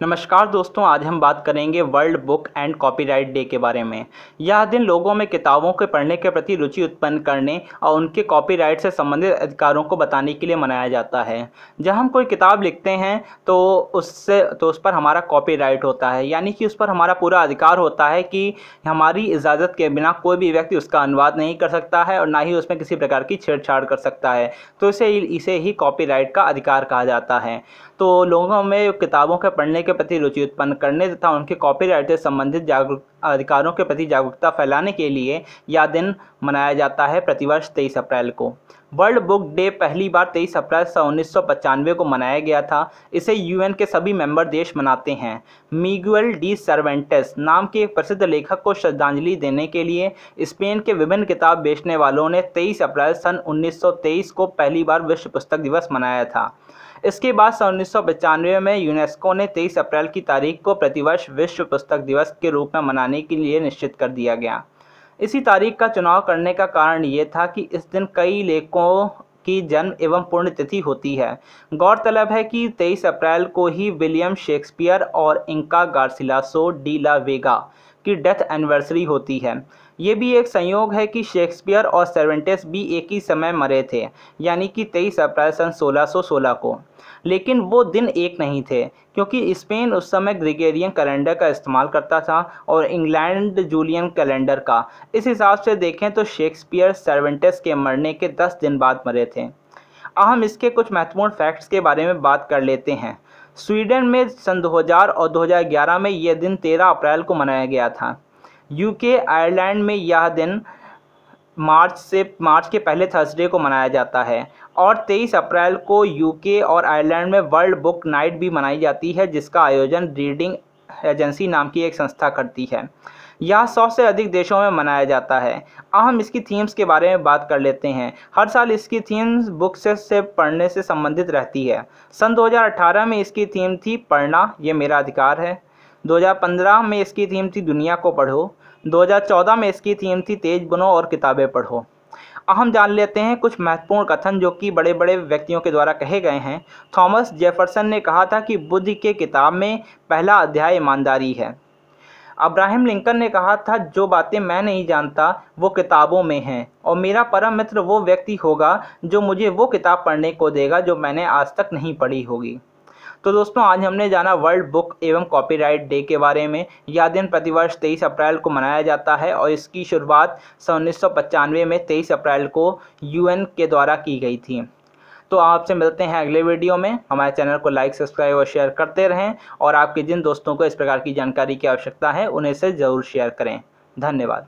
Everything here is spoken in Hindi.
नमस्कार दोस्तों, आज हम बात करेंगे World Book and Copyright Day के बारे में। यह दिन लोगों में किताबों के पढ़ने के प्रति रुचि उत्पन्न करने और उनके कॉपीराइट से संबंधित अधिकारों को बताने के लिए मनाया जाता है। जब हम कोई किताब लिखते हैं तो उससे तो उस पर हमारा कॉपीराइट होता है। यानी कि उस पर हमारा पूरा अधिकार होता है कि हमारी इजाज़त के बिना कोई भी व्यक्ति उसका अनुवाद नहीं कर सकता है और ना ही उसमें किसी प्रकार की छेड़छाड़ कर सकता है। तो इसे इसे ही कॉपीराइट का अधिकार कहा जाता है। तो लोगों में किताबों के पढ़ने के प्रति रुचि उत्पन्न करने तथा उनके कॉपीराइट से संबंधित जागरूक अधिकारों के प्रति जागरूकता फैलाने के लिए यह दिन मनाया जाता है प्रतिवर्ष तेईस अप्रैल को। वर्ल्ड बुक डे पहली बार तेईस अप्रैल सन उन्नीस को मनाया गया था। इसे यूएन के सभी मेंबर देश मनाते हैं। मीगुएल डी सर्वेंटेस नाम के एक प्रसिद्ध लेखक को श्रद्धांजलि देने के लिए स्पेन के विभिन्न किताब बेचने वालों ने 23 अप्रैल सन 1923 को पहली बार विश्व पुस्तक दिवस मनाया था। इसके बाद सन उन्नीस में यूनेस्को ने 23 अप्रैल की तारीख को प्रतिवर्ष विश्व पुस्तक दिवस के रूप में मनाने के लिए निश्चित कर दिया गया। इसी तारीख का चुनाव करने का कारण ये था कि इस दिन कई लेखकों की जन्म एवं पुण्यतिथि होती है। गौरतलब है कि 23 अप्रैल को ही विलियम शेक्सपियर और Inca Garcilaso de la Vega की डेथ एनिवर्सरी होती है। ये भी एक संयोग है कि शेक्सपियर और सर्वेंटेस भी एक ही समय मरे थे, यानी कि 23 अप्रैल सन 1616 को। लेकिन वो दिन एक नहीं थे, क्योंकि स्पेन उस समय ग्रिगेरियन कैलेंडर का इस्तेमाल करता था और इंग्लैंड जूलियन कैलेंडर का। इस हिसाब से देखें तो शेक्सपियर सर्वेंटेस के मरने के दस दिन बाद मरे थे। अब हम इसके कुछ महत्वपूर्ण फैक्ट्स के बारे में बात कर लेते हैं। स्वीडन में सन 2000 और 2011 में यह दिन 13 अप्रैल को मनाया गया था। यूके आयरलैंड में यह दिन मार्च से, मार्च के पहले थर्सडे को मनाया जाता है और 23 अप्रैल को यूके और आयरलैंड में वर्ल्ड बुक नाइट भी मनाई जाती है, जिसका आयोजन रीडिंग एजेंसी नाम की एक संस्था करती है। यह सौ से अधिक देशों में मनाया जाता है। अब हम इसकी थीम्स के बारे में बात कर लेते हैं। हर साल इसकी थीम्स बुक से, से पढ़ने से संबंधित रहती है। सन 2018 में इसकी थीम थी पढ़ना ये मेरा अधिकार है। 2015 में इसकी थीम थी दुनिया को पढ़ो। 2014 में इसकी थीम थी तेज बनो और किताबें पढ़ो। हम जान लेते हैं कुछ महत्वपूर्ण कथन जो कि बड़े बड़े व्यक्तियों के द्वारा कहे गए हैं। थॉमस जेफरसन ने कहा था कि बुद्ध के किताब में पहला अध्याय ईमानदारी है। अब्राहम लिंकन ने कहा, था, जो बातें मैं नहीं जानता, वो किताबों में हैं। और मेरा परम मित्र वो व्यक्ति होगा, जो मुझे वो किताब पढ़ने को देगा, जो मैंने आज तक नहीं पढ़ी होगी। तो दोस्तों, आज हमने जाना वर्ल्ड बुक एवं कॉपीराइट डे के बारे में। यह दिन प्रतिवर्ष 23 अप्रैल को मनाया जाता है और इसकी शुरुआत सन उन्नीस में 23 अप्रैल को यूएन के द्वारा की गई थी। तो आपसे मिलते हैं अगले वीडियो में। हमारे चैनल को लाइक, सब्सक्राइब और शेयर करते रहें और आपके जिन दोस्तों को इस प्रकार की जानकारी की आवश्यकता है, उन्हें से ज़रूर शेयर करें। धन्यवाद।